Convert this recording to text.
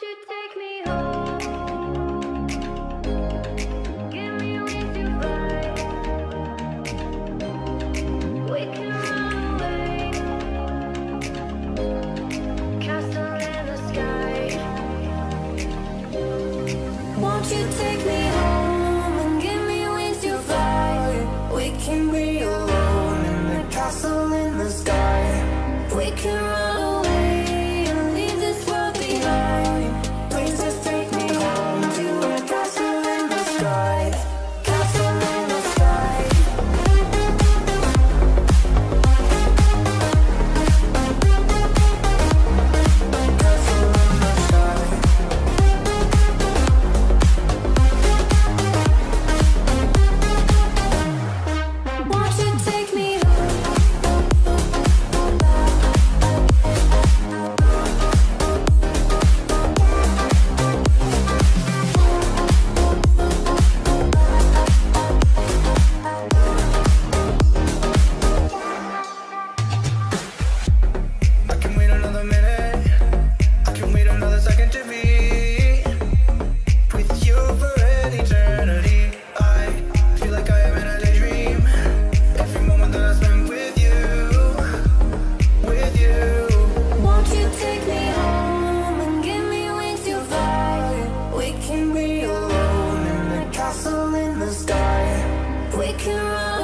You take me can run